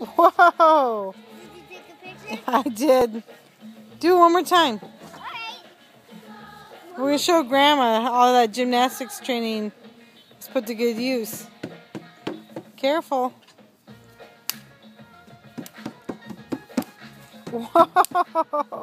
Whoa! Did? I did. Do it one more time. Alright. We're going to show Grandma all that gymnastics training is put to good use. Careful. Whoa!